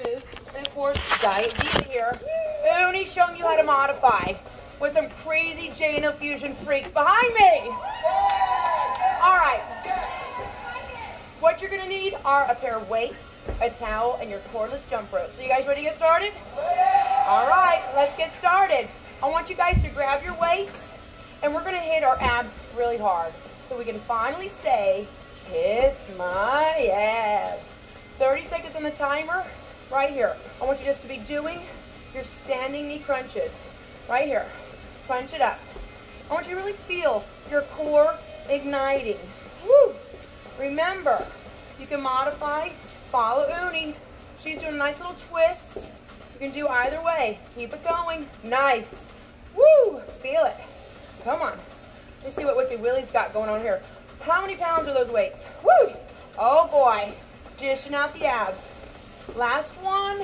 And of course, Diet D here. Only showing you how to modify with some crazy JNL Fusion freaks behind me. All right. What you're gonna need are a pair of weights, a towel, and your cordless jump rope. So you guys ready to get started? All right, let's get started. I want you guys to grab your weights, and we're gonna hit our abs really hard. So we can finally say, kiss my abs. 30 seconds on the timer, right here. I want you just to be doing your standing knee crunches. Right here. Crunch it up. I want you to really feel your core igniting. Woo! Remember, you can modify, follow Uni. She's doing a nice little twist. You can do either way. Keep it going. Nice. Woo! Feel it. Come on. Let's see what Wicked Willie's got going on here. How many pounds are those weights? Woo! Oh boy. Dishing out the abs. Last one.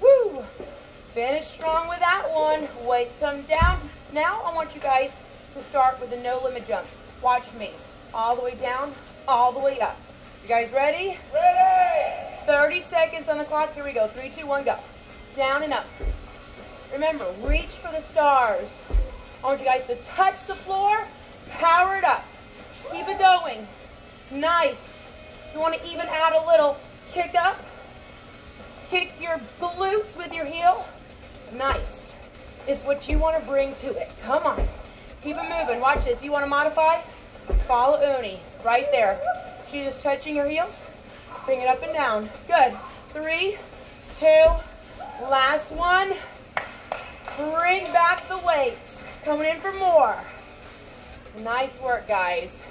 Woo! Finish strong with that one. Weights come down. Now I want you guys to start with the no limit jumps. Watch me. All the way down, all the way up. You guys ready? Ready! 30 seconds on the clock. Here we go. Three, two, one, go. Down and up. Remember, reach for the stars. I want you guys to touch the floor, power it up. Keep it going. Nice. You want to even add a little kick up. Kick your glutes with your heel. Nice. It's what you want to bring to it. Come on. Keep it moving. Watch this. If you want to modify, follow Uni. Right there. She's just touching her heels. Bring it up and down. Good. Three, two, last one. Bring back the weights. Coming in for more. Nice work, guys.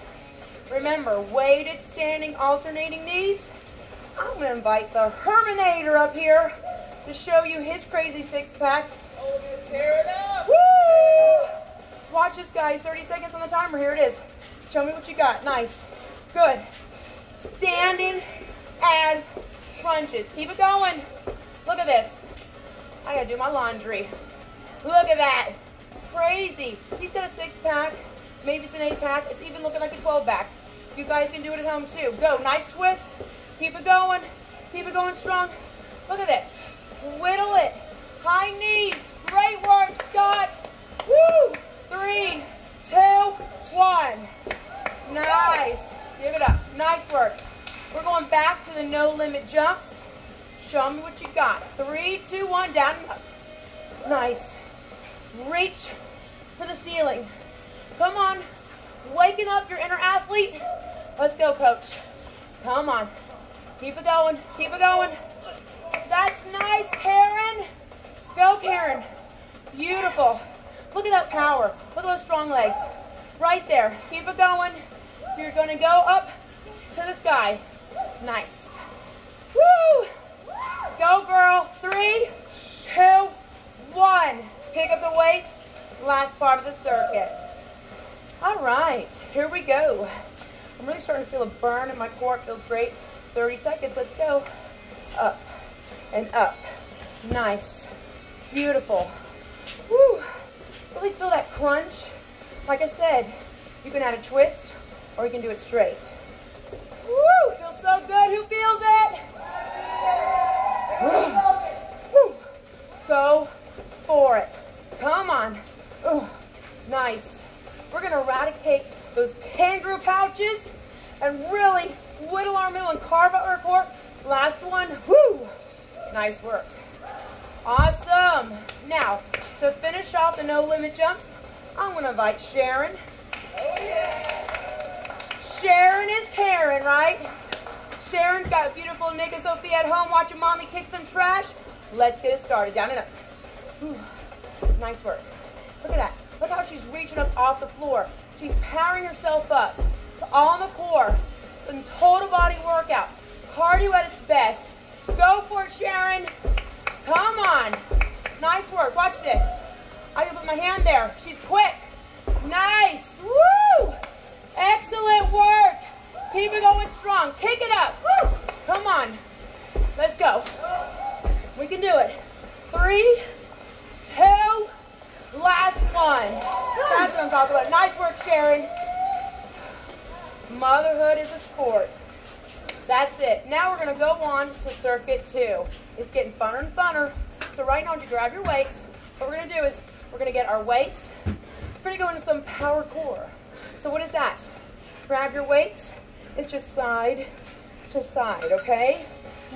Remember, weighted standing alternating knees. I'm going to invite the Herminator up here to show you his crazy six packs. Oh, we're gonna tear it up! Woo! Watch this, guys. 30 seconds on the timer. Here it is. Show me what you got. Nice. Good. Standing and crunches. Keep it going. Look at this. I gotta do my laundry. Look at that. Crazy. He's got a six pack. Maybe it's an eight pack. It's even looking like a 12 pack. You guys can do it at home too. Go. Nice twist. Keep it going. Keep it going strong. Look at this. Whittle it. High knees. Great work, Scott. Woo! Three, two, one. Nice. Give it up. Nice work. We're going back to the no limit jumps. Show me what you got. Three, two, one, down and up. Nice. Reach for the ceiling. Come on. Waking up your inner athlete. Let's go, coach. Come on. Keep it going. Keep it going. That's nice, Karen. Go, Karen. Beautiful. Look at that power. Look at those strong legs. Right there. Keep it going. You're going to go up to the sky. Nice. Woo! Go, girl. Three, two, one. Pick up the weights. Last part of the circuit. All right. Here we go. I'm really starting to feel a burn in my core. It feels great. 30 seconds. Let's go. Up and up. Nice. Beautiful. Woo. Really feel that crunch. Like I said, you can add a twist or you can do it straight. Woo! Feels so good. Who feels it? Woo. Go for it. Come on. Ooh, nice. We're to eradicate those kangaroo pouches and really whittle our middle and carve out core. Last one. Woo! Nice work. Awesome. Now, to finish off the no limit jumps, I'm to invite Sharon. Oh, yeah. Sharon is Karen, right? Sharon's got beautiful Nick and Sophia at home watching mommy kick some trash. Let's get it started. Down and up. Whew. Nice work. Look at that. Look how she's reaching up off the floor. She's powering herself up to all in the core. It's a total body workout. Cardio at its best. Go for it, Sharon. Come on. Nice work. Watch this. I can put my hand there. She's quick. Nice. Woo! Excellent work. Keep it going strong. Kick it up. Woo! Come on. Let's go. We can do it. Three, two, last one. That's what I'm talking about. Nice work, Sharon. Motherhood is a sport. That's it. Now we're going to go on to circuit two. It's getting funner and funner. So right now, you grab your weights. What we're gonna do is we're gonna get our weights. We're gonna go into some power core. So what is that? Grab your weights. It's just side to side, okay?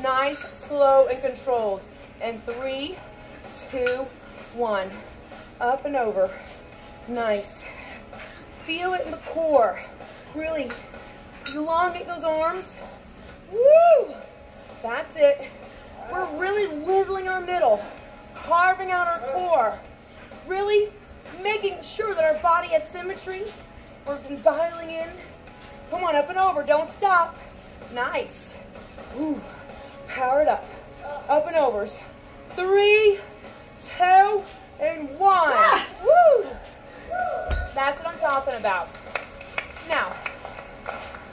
Nice, slow, and controlled. And three, two, one. Up and over. Nice. Feel it in the core. Really elongate those arms. Woo! That's it. We're really whittling our middle, carving out our core, really making sure that our body has symmetry. We're dialing in. Come on, up and over. Don't stop. Nice. Woo. Power it up. Up and overs. Three, two, and one. Woo! That's what I'm talking about. Now,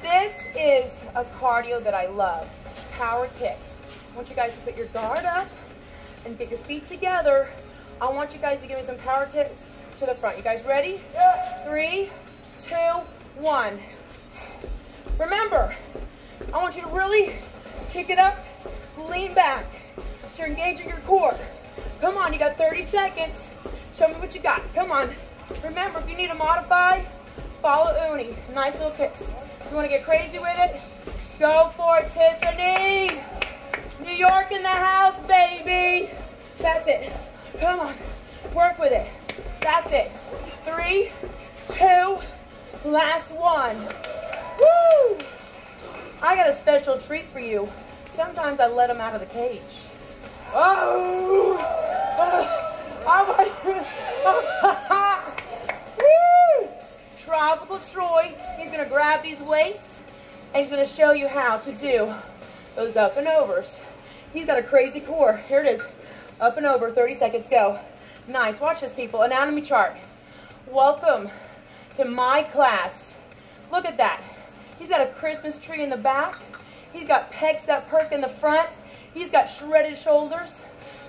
this is a cardio that I love. Power kicks. I want you guys to put your guard up and get your feet together. I want you guys to give me some power kicks to the front. You guys ready? Yeah. Three, two, one. Remember, I want you to really kick it up, lean back. So you're engaging your core. Come on, you got 30 seconds. Show me what you got. Come on. Remember, if you need to modify, follow Uni. Nice little kicks. You want to get crazy with it? Go for it, Tiffany. New York in the house, baby. That's it. Come on. Work with it. That's it. Three, two, last one. Woo! I got a special treat for you. Sometimes I let them out of the cage. Oh! I want! Tropical Troy, he's gonna grab these weights and he's gonna show you how to do those up and overs. He's got a crazy core. Here it is. Up and over, 30 seconds, go. Nice, watch this people, anatomy chart. Welcome to my class. Look at that. He's got a Christmas tree in the back. He's got pecs that perk in the front. He's got shredded shoulders.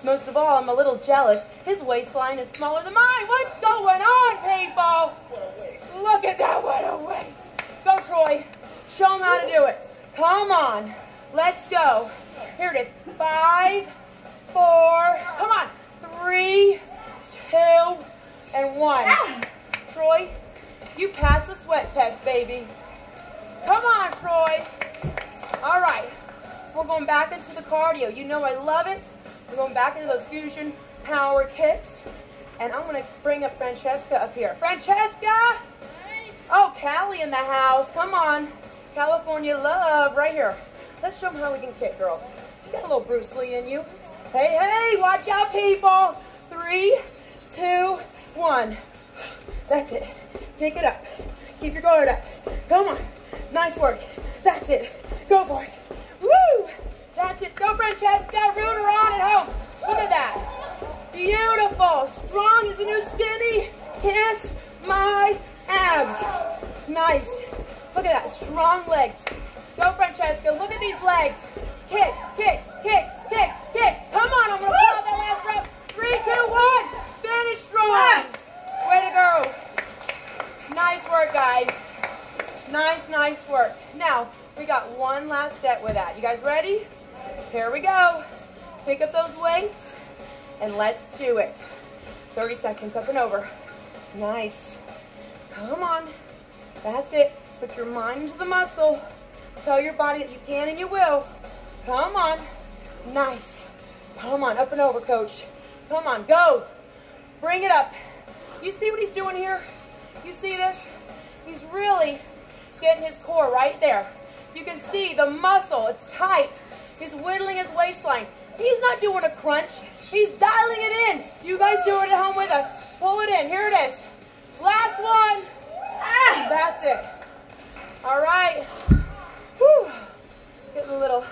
Most of all, I'm a little jealous. His waistline is smaller than mine. What's going on, people? Look at that, what a waist. Go, Troy. Show him how to do it. Come on. Let's go. Here it is. Five, four, come on. Three, two, and one. Troy, you passed the sweat test, baby. Come on, Troy. All right. We're going back into the cardio. You know I love it. We're going back into those fusion power kicks. And I'm going to bring up Francesca up here. Francesca! Oh, Callie in the house. Come on. California love right here. Let's show them how we can kick, girl. You got a little Bruce Lee in you. Hey, hey, watch out, people. Three, two, one. That's it. Pick it up. Keep your guard up. Come on. Nice work. That's it. Go for it. That's it. Go, Francesca. Root on at home. Look at that. Beautiful. Strong as a new skinny. Kiss my abs. Nice. Look at that. Strong legs. Go, Francesca. Look at these legs. Kick, kick, kick, kick, kick. Come on. I'm going to pull out that last rep. Three, two, one. Finish strong. Way to go. Nice work, guys. Nice, nice work. Now, we got one last set with that. You guys ready? Here we go. Pick up those weights and let's do it. 30 seconds up and over. Nice. Come on. That's it. Put your mind into the muscle. Tell your body that you can and you will. Come on. Nice. Come on, up and over, coach. Come on, go. Bring it up. You see what he's doing here? You see this? He's really getting his core right there. You can see the muscle, it's tight. He's whittling his waistline. He's not doing a crunch. He's dialing it in. You guys do it at home with us. Pull it in. Here it is. Last one. That's it. All right. Whew. Getting a little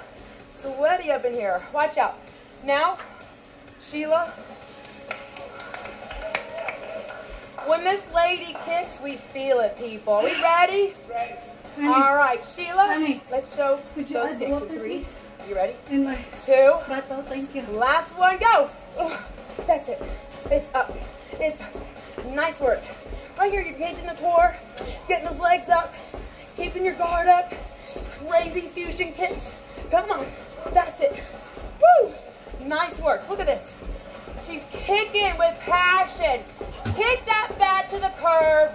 sweaty up in here. Watch out. Now, Sheila, when this lady kicks, we feel it, people. Are we ready? Ready. All right, Sheila, Honey, let's show could those kicks in water, three. please? You ready? In my Two. bottle, thank you. Last one, go. That's it. It's up. It's up. Nice work. Right here, you're engaging the core, getting those legs up, keeping your guard up. Crazy fusion kicks. Come on. That's it. Woo. Nice work. Look at this. She's kicking with passion. Kick that fat to the curb.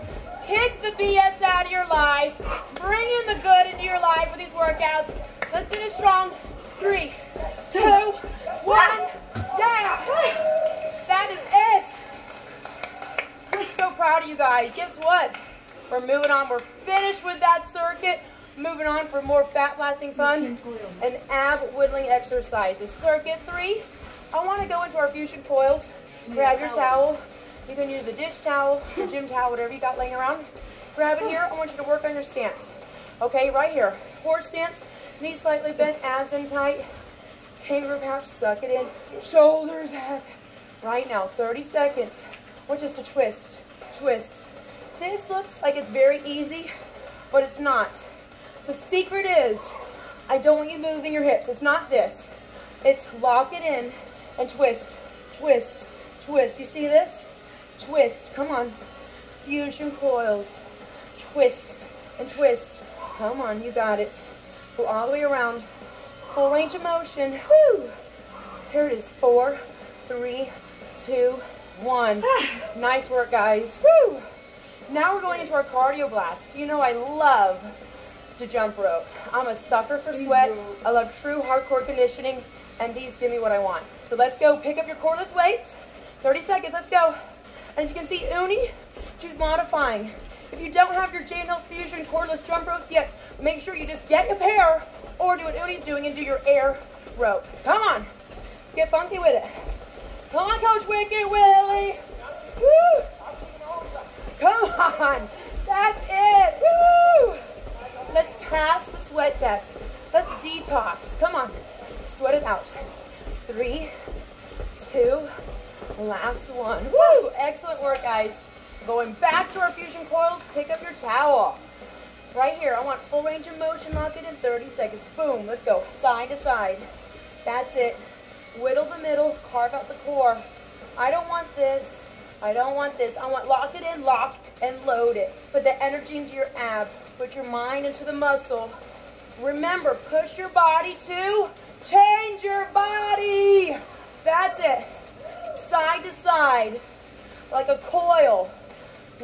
Kick the BS out of your life. Bring in the good into your life with these workouts. Let's finish strong. Three, two, one. Yeah. That is it. So proud of you guys. Guess what? We're moving on. We're finished with that circuit. Moving on for more fat blasting fun and ab whittling exercises. Circuit three. I want to go into our fusion coils. Grab your towel. You can use a dish towel, a gym towel, whatever you got laying around. Grab it here. I want you to work on your stance. Okay, right here. Horse stance. Knees slightly bent, abs in tight. Kangaroo pouch, suck it in. Shoulders back. Right now, 30 seconds. Want just to twist, twist. This looks like it's very easy, but it's not. The secret is, I don't want you moving your hips. It's not this. It's lock it in and twist, twist, twist. You see this? Twist, come on. Fusion coils. Twist and twist. Come on, you got it. Go all the way around. Full range of motion. Woo! Here it is. Four, three, two, one. Ah. Nice work, guys. Woo! Now we're going into our cardio blast. You know I love to jump rope. I'm a sucker for sweat. I love true hardcore conditioning, and these give me what I want. So let's go pick up your cordless weights. 30 seconds, let's go. As you can see, Uni, she's modifying. If you don't have your JNL Fusion cordless jump ropes yet, make sure you just get a pair or do what Uni's doing and do your air rope. Come on. Get funky with it. Come on, Coach Wicked Willie. Woo. Come on. That's it. Woo. Let's pass the sweat test. Let's detox. Come on. Sweat it out. Three, two, last one. Woo! Excellent work, guys. Going back to our fusion coils, pick up your towel. Right here, I want full range of motion, lock it in 30 seconds. Boom, let's go. Side to side. That's it. Whittle the middle, carve out the core. I don't want this. I don't want this. I want lock it in, lock, and load it. Put the energy into your abs. Put your mind into the muscle. Remember, push your body to change your body. That's it. Side to side, like a coil.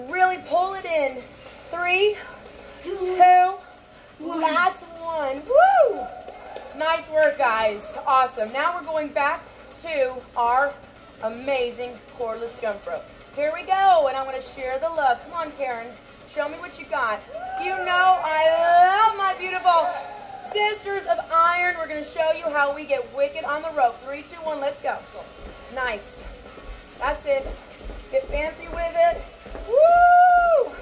Really pull it in. Three, two, last one. Woo! Nice work, guys. Awesome. Now we're going back to our amazing cordless jump rope. Here we go, and I want to share the love. Come on, Karen. Show me what you got. You know I love my beautiful sisters of iron. We're going to show you how we get wicked on the rope. Three, two, one, let's go. Nice. That's it. Get fancy with it. Woo!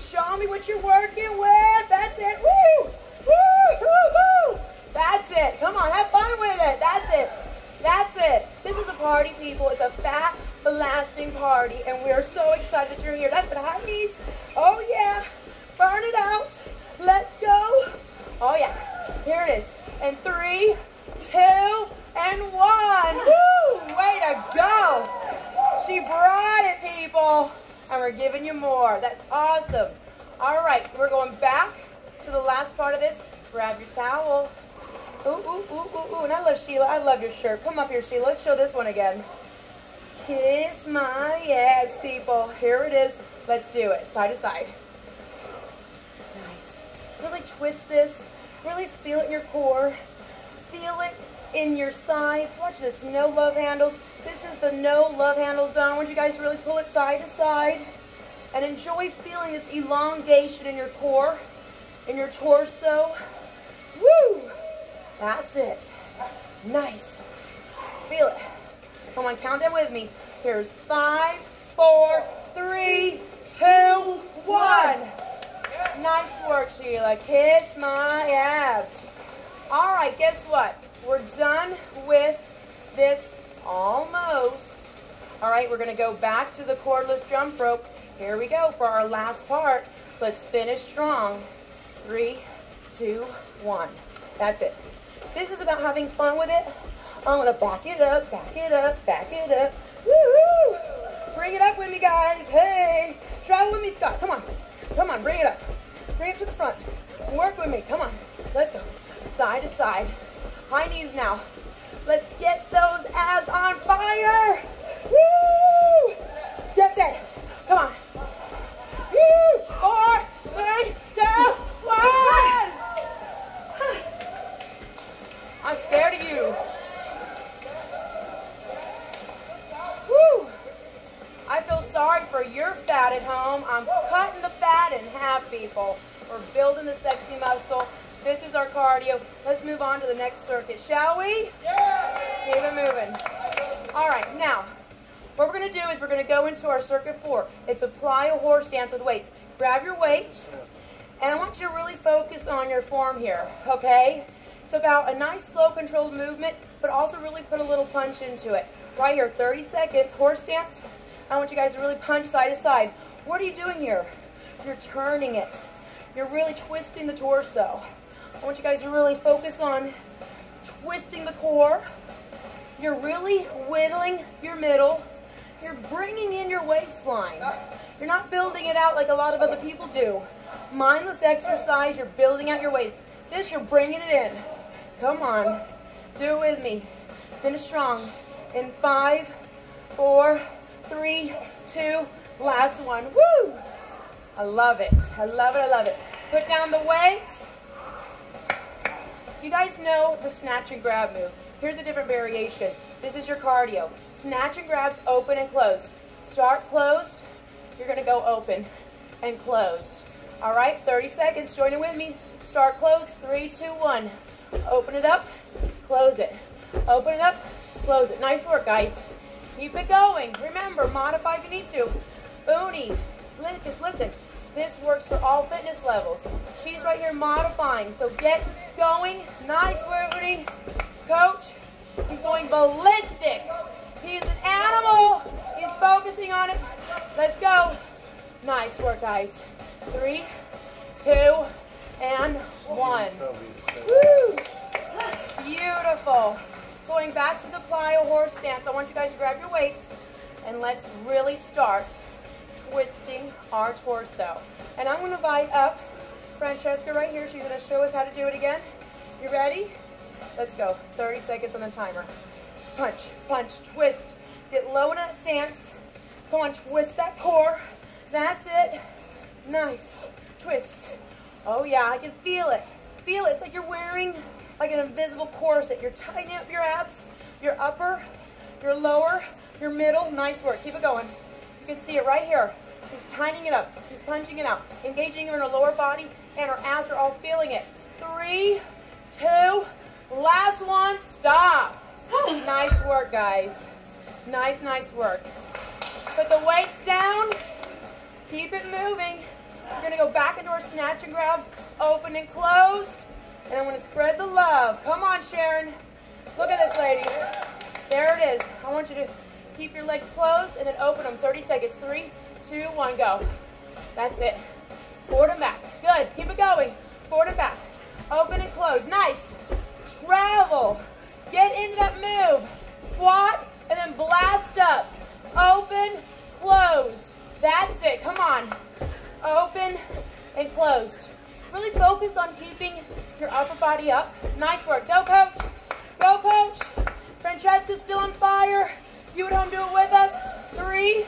Show me what you're working with. That's it. Woo! Woo! Woo! Woo! That's it. Come on, have fun with it. That's it. That's it. This is a party, people. It's a fat, blasting party, and we are so excited that you're here. That's it. Hi, knees. Oh, yeah. Burn it out. Let's go. Oh, yeah. Here it is. And three, two, and one. Woo! Way to go. She brought it, people. And we're giving you more. That's awesome. All right, we're going back to the last part of this. Grab your towel. Ooh, ooh, ooh, ooh, ooh. And I love Sheila. I love your shirt. Come up here, Sheila. Let's show this one again. Kiss my ass, people. Here it is. Let's do it. Side to side. Nice. Really twist this. Really feel it in your core. Feel it in your sides. Watch this. No love handles. This is the no love handle zone. I want you guys to really pull it side to side and enjoy feeling this elongation in your core, in your torso. Woo! That's it. Nice. Feel it. Come on, count down with me. Here's five, four, three, two, one. Nice work, Sheila. Kiss my abs. All right, guess what? We're done with this almost. All right, we're to go back to the cordless jump rope. Here we go for our last part. So let's finish strong. Three, two, one. That's it. This is about having fun with it. I'm gonna back it up, back it up, back it up. Woohoo! Bring it up with me, guys. Hey, try it with me, Scott. Come on, come on, bring it up. Bring it to the front. Work with me. Come on, let's go. Side to side. High knees now. Let's get those abs on fire. Move on to the next circuit, shall we? Yeah. Keep it moving. All right, now, what we're going to do is we're going to go into our circuit four. It's apply a horse stance with weights. Grab your weights, and I want you to really focus on your form here, okay? It's about a nice, slow, controlled movement, but also really put a little punch into it. Right here, 30 seconds, horse stance. I want you guys to really punch side to side. What are you doing here? You're turning it. You're really twisting the torso. I want you guys to really focus on twisting the core. You're really whittling your middle. You're bringing in your waistline. You're not building it out like a lot of other people do. Mindless exercise, you're building out your waist. This, you're bringing it in. Come on. Do it with me. Finish strong. In five, four, three, two, last one. Woo! I love it. I love it. I love it. Put down the weights. You guys know the snatch and grab move. Here's a different variation. This is your cardio. Snatch and grabs open and closed. Start closed. You're to go open and closed. All right, 30 seconds. Join in with me. Start closed. Three, two, one. Open it up. Close it. Open it up. Close it. Nice work, guys. Keep it going. Remember, modify if you need to. Uni, listen, this works for all fitness levels. She's right here modifying. So get going. Nice Uni. Coach, he's going ballistic. He's an animal. He's focusing on it. Let's go. Nice work, guys. Three, two, and one. Woo! Beautiful. Going back to the plyo horse stance, I want you guys to grab your weights and let's really start twisting our torso. And I'm going to invite up Francesca right here. She's going to show us how to do it again. You ready? Let's go. 30 seconds on the timer. Punch, punch, twist. Get low in that stance. Come on, twist that core. That's it. Nice. Twist. Oh yeah, I can feel it. Feel it. It's like you're wearing like an invisible corset. You're tightening up your abs, your upper, your lower, your middle. Nice work. Keep it going. You can see it right here. He's tightening it up. He's punching it out. Engaging her in our lower body and her abs are all feeling it. Three, two, last one. Stop. Nice work, guys. Nice, nice work. Put the weights down. Keep it moving. We're going to go back into our snatch and grabs, open and closed. And I'm to spread the love. Come on, Sharon. Look at this lady. There it is. I want you to keep your legs closed and then open them. 30 seconds. Three, two, one, go. That's it. Forward and back. Good. Keep it going. Forward and back. Open and close. Nice. Travel. Get into that move. Squat and then blast up. Open, close. That's it. Come on. Open and close. Really focus on keeping your upper body up. Nice work. Go, coach. Go, coach. Francesca's still on fire. You at home do it with us. Three,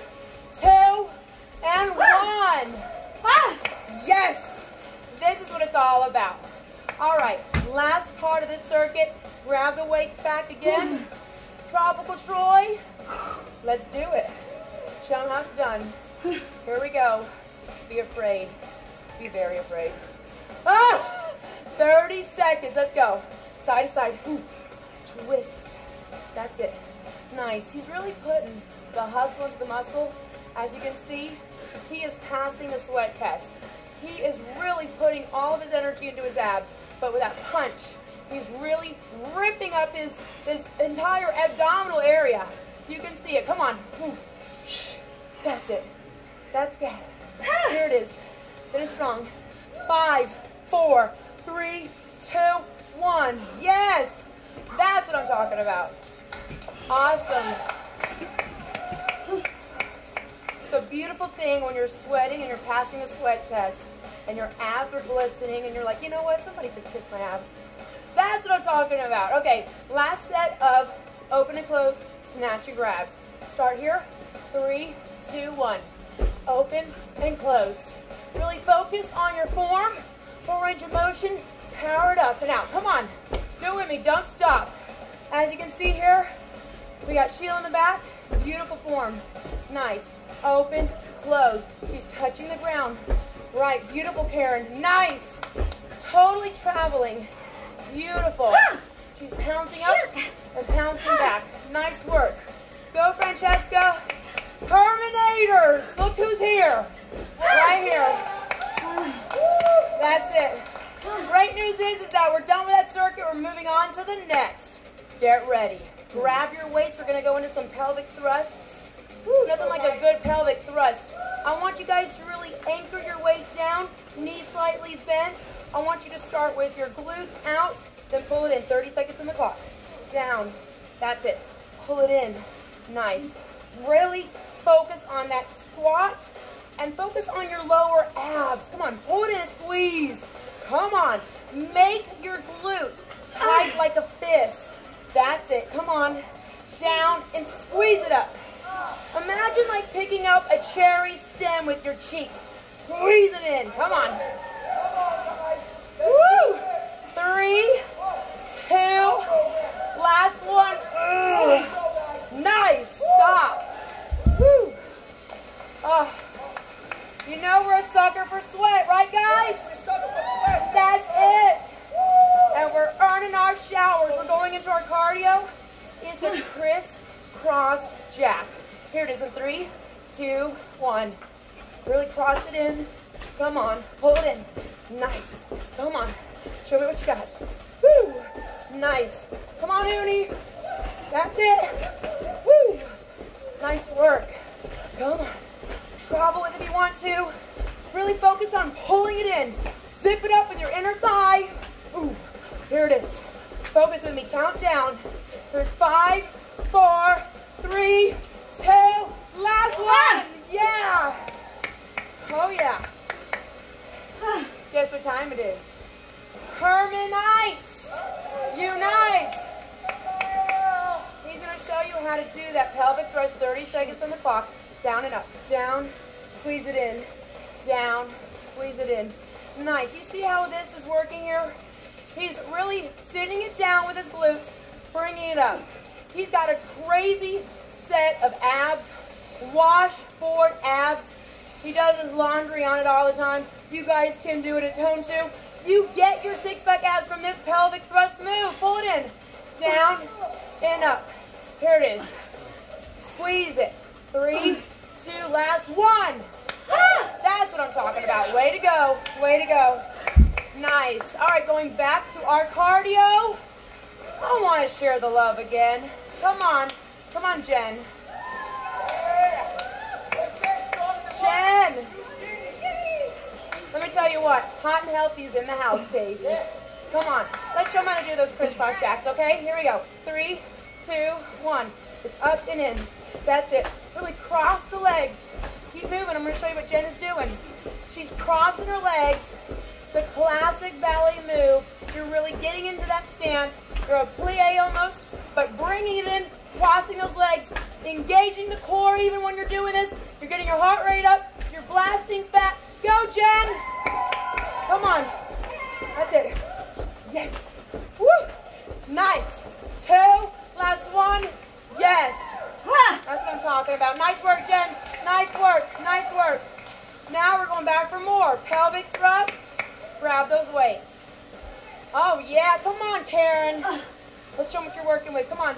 two, and one. Yes. This is what it's all about. All right. Last part of this circuit. Grab the weights back again. Tropical Troy. Let's do it. Show them how it's done. Here we go. Be afraid. Be very afraid. Ah! 30 seconds. Let's go. Side to side. Ooh. Twist. That's it. Nice. He's really putting the hustle into the muscle. As you can see, he is passing the sweat test. He is really putting all of his energy into his abs, but with that punch, he's really ripping up his, his entire abdominal area. You can see it. Come on. That's it. That's good. Ah. Here it is. Finish strong. Five, four, three, two, one. Yes! That's what I'm talking about. Awesome. It's a beautiful thing when you're sweating and you're passing a sweat test and your abs are glistening and you're like, you know what? Somebody just kissed my abs. That's what I'm talking about. Okay, last set of open and close snatch and grabs. Start here. Three, two, one. Open and close. Really focus on your form. Full range of motion. Power it up and out. Come on. Do it with me. Don't stop. As you can see here, we got Sheila in the back. Beautiful form. Nice. Open, close. She's touching the ground. Right. Beautiful, Karen. Nice. Totally traveling. Beautiful. Ah! She's pouncing up and pouncing ah! back. Nice work. Go, Francesca. Terminators. Look who's here. Ah! Right here. That's it. Great news is, is that we're done with that circuit. We're moving on to the next. Get ready. Grab your weights. We're going to go into some pelvic thrusts. Woo, nothing like a good pelvic thrust. I want you guys to really anchor your weight down, knees slightly bent. I want you to start with your glutes out, then pull it in. 30 seconds in the clock. Down. That's it. Pull it in. Nice. Really focus on that squat and focus on your lower abs. Come on, pull it in, squeeze. Come on. Make your glutes tight like a fist. That's it. Come on. Down and squeeze it up. Imagine like picking up a cherry stem with your cheeks. Squeeze it in. Come on. Woo! Three, two, last one. Ugh. Nice. Stop. Woo. Oh. You know we're a sucker for sweat, right guys? That's it. And we're earning our showers. We're going into our cardio. A crisscross jack. Here it is in three, two, one. Really cross it in. Come on. Pull it in. Nice. Come on. Show me what you got. Woo. Nice. Come on, Uni. That's it. Woo. Nice work. Come on. Travel it if you want to. Really focus on pulling it in. Zip it up with your inner thigh. Ooh, here it is. Focus with me. Count down. There's five, four, three, two, last one. Yeah. Oh, yeah. Guess what time it is? Hermanites. Unite. He's going to show you how to do that pelvic thrust 30 seconds on the clock. Down and up. Down. Squeeze it in. Down. Squeeze it in. Nice. You see how this is working here? He's really sitting it down with his glutes, bringing it up. He's got a crazy set of abs, washboard abs. He does his laundry on it all the time. You guys can do it at home too. You get your six-pack abs from this pelvic thrust move. Pull it in. Down and up. Here it is. Squeeze it. Three, two, last one. That's what I'm talking about. Way to go. Way to go. Nice. All right, going back to our cardio. I want to share the love again. Come on. Come on, Jen. Jen. Let me tell you what. Hot and healthy is in the house, baby. Come on. Let's show them how to do those crisscross jacks, okay? Here we go. Three, two, one. It's up and in. That's it. Really cross the legs. Keep moving. I'm going to show you what Jen is doing. She's crossing her legs. It's a classic ballet move. You're really getting into that stance. You're a plie almost, but bringing it in, crossing those legs, engaging the core even when you're doing this. You're getting your heart rate up. You're blasting fat. Go, Jen. Come on. That's it. Yes. Woo. Nice. Two. Last one. Yes. That's what I'm talking about. Nice work, Jen. Nice work. Nice work. Now we're going back for more. Pelvic thrust. Grab those weights. Oh, yeah. Come on, Karen. Let's show them what you're working with. Come on.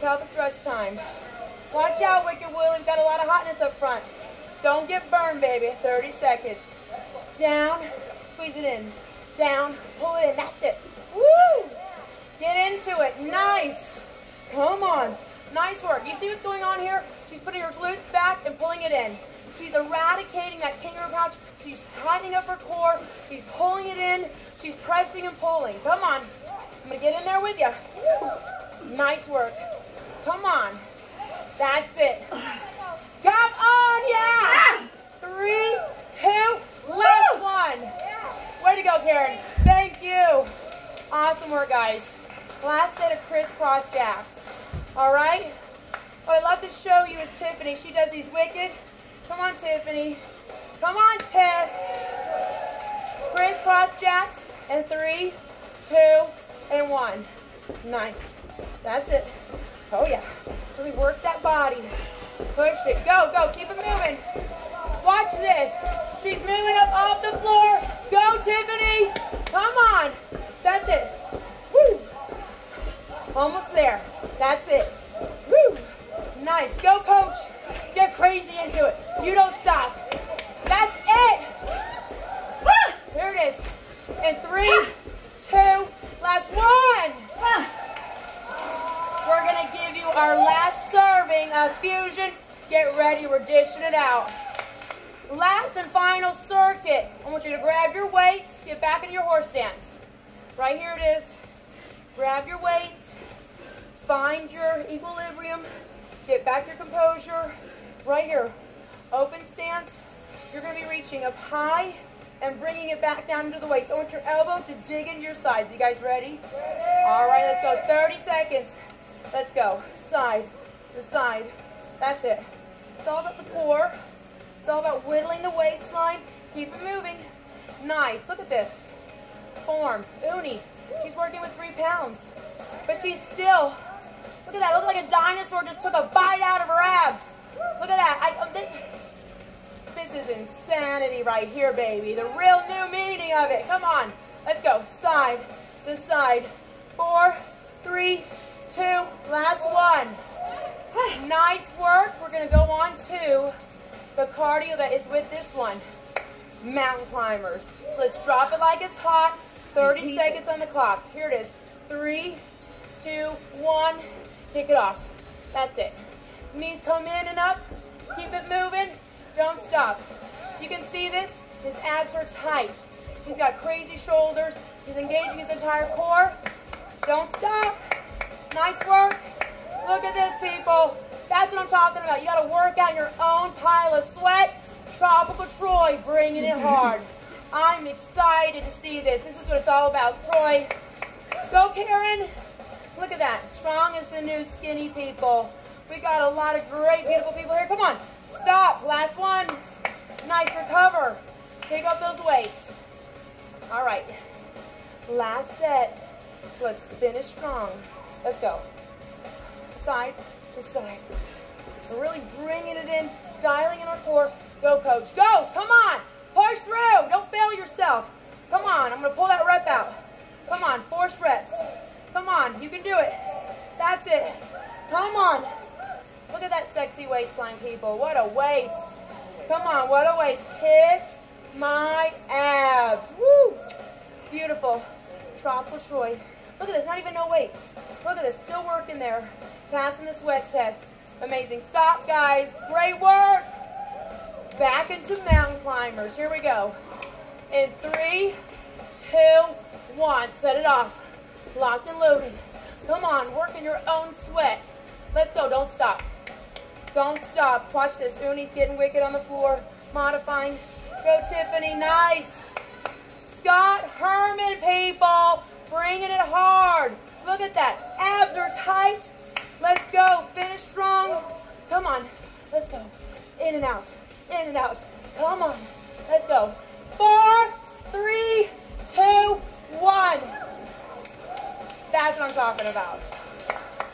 Pelvic thrust time. Watch out, Wicked Willie. We've got a lot of hotness up front. Don't get burned, baby. 30 seconds. Down. Squeeze it in. Down. Pull it in. That's it. Woo! Get into it. Nice. Come on. Nice work. You see what's going on here? She's putting her glutes back and pulling it in. She's eradicating that kangaroo pouch. She's tightening up her core. She's pulling it in. She's pressing and pulling. Come on. I'm going to get in there with you. Nice work. Come on. That's it. Come on, yeah! Three, two, last one. Way to go, Karen. Thank you. Awesome work, guys. Last set of crisscross jacks. All right? What I love to show you is Tiffany. She does these wicked. Come on, Tiffany. Come on, Tiff. Crisscross jacks. And three, two, and one. Nice. That's it. Oh, yeah. Really work that body. Push it. Go, go. Keep it moving. Watch this. She's moving up off the floor. Go, Tiffany. Come on. That's it. Woo. Almost there. That's it. Woo. Nice. Go, coach. Get crazy into it. You don't stop. Is. And three, two, last one. We're going to give you our last serving of fusion. Get ready. We're dishing it out. Last and final circuit. I want you to grab your weights. Get back into your horse stance. Right here it is. Grab your weights. Find your equilibrium. Get back your composure. Right here. Open stance. You're going to be reaching up high and bringing it back down into the waist. I want your elbow to dig into your sides. You guys ready? All right, let's go. 30 seconds. Let's go. Side to side. That's it. It's all about the core. It's all about whittling the waistline. Keep it moving. Nice. Look at this. Form. Uni. She's working with three pounds. But she's still, look at that. Look like a dinosaur just took a bite out of her abs. Look at that. I, oh, this, this is insanity right here, baby. The real new meaning of it. Come on. Let's go. Side to side. Four, three, two, last one. Nice work. We're going to go on to the cardio that is with this one. Mountain climbers. So let's drop it like it's hot. 30 seconds on the clock. Here it is. Three, two, one. Kick it off. That's it. Knees come in and up. Keep it moving. Don't stop. You can see this. His abs are tight. He's got crazy shoulders. He's engaging his entire core. Don't stop. Nice work. Look at this, people. That's what I'm talking about. You got to work out your own pile of sweat. Tropical Troy, bringing it hard. I'm excited to see this. This is what it's all about. Troy, go Karen. Look at that. Strong is the new skinny people. We got a lot of great, beautiful people here. Come on. Stop. Last one. Nice recover. Pick up those weights. All right. Last set. So let's finish strong. Let's go. Side to side. We're really bringing it in, dialing in our core. Go, coach. Go. Come on. Push through. Don't fail yourself. Come on. I'm going to pull that rep out. Come on. Force reps. Come on. You can do it. That's it. Come on. Look at that sexy waistline, people. What a waist. Come on. What a waist. Kiss my abs. Woo. Beautiful. Tropical Troy. Look at this. Not even no weights. Look at this. Still working there. Passing the sweat test. Amazing. Stop, guys. Great work. Back into mountain climbers. Here we go. In three, two, one. Set it off. Locked and loaded. Come on. Working your own sweat. Let's go. Don't stop. Don't stop. Watch this. Uni's getting wicked on the floor. Modifying. Go, Tiffany. Nice. Scott Herman, people. Bringing it hard. Look at that. Abs are tight. Let's go. Finish strong. Come on. Let's go. In and out. In and out. Come on. Let's go. Four, three, two, one. That's what I'm talking about.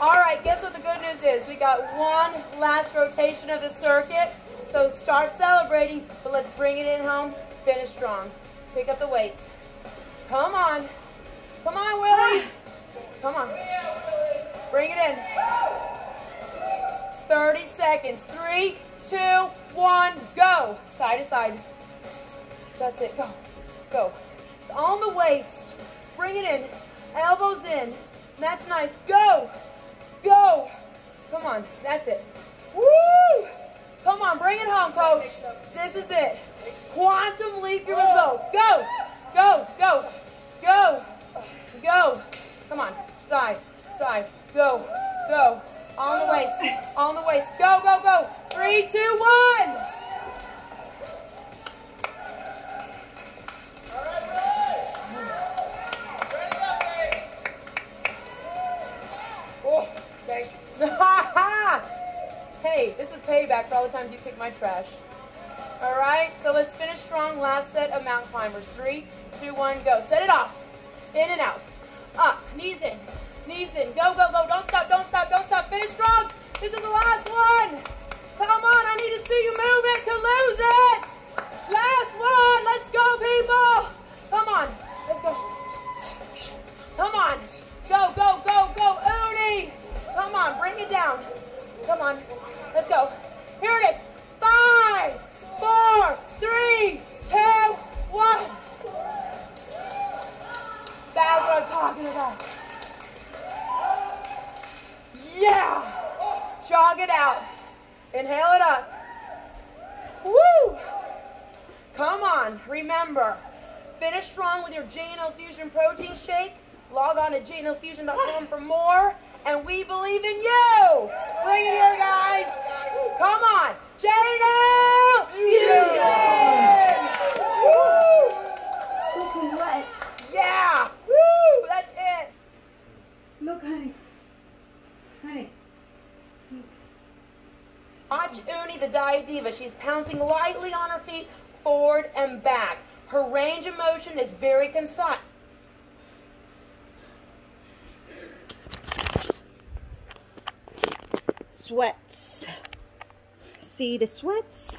All right, guess what the good news is? We got one last rotation of the circuit. So start celebrating, but let's bring it in home. Finish strong. Pick up the weights. Come on. Come on, Willie. Come on. Bring it in. 30 seconds. Three, two, one, go. Side to side. That's it. Go. Go. It's on the waist. Bring it in. Elbows in. That's nice. Go. Go. Come on. That's it. Woo! Come on. Bring it home, coach. This is it. Quantum leap your results. Go. Go. Go. Go. Go. Come on. Side. Side. Go. Go. On the waist. On the waist. Go, go, go. Three, two, one. Payback for all the times you kicked my trash. All right, so let's finish strong. Last set of mountain climbers. Three, two, one, go. Set it off. In and out. Up, knees in, knees in. Go, go, go. Don't stop, don't stop, don't stop. Finish strong. This is the last one. Come on, I need to see you move it to lose it. Last one. Let's go, people. Come on. Let's go. Come on. Go, go, go, go. Uni. Come on, bring it down. Come on. Let's go. Here it is. Five, four, three, two, one. That's what I'm talking about. Yeah. Jog it out. Inhale it up. Woo! Come on. Remember, finish strong with your JNL Fusion protein shake. Log on to jnlfusion.com for more. And we believe in you. Bring it here, guys. Come on. Woo! Soaking wet. Yeah. Woo! That's it. Look, honey. Honey. Watch Uni, the Diva. She's pouncing lightly on her feet, forward and back. Her range of motion is very concise. Sweats. See the sweats?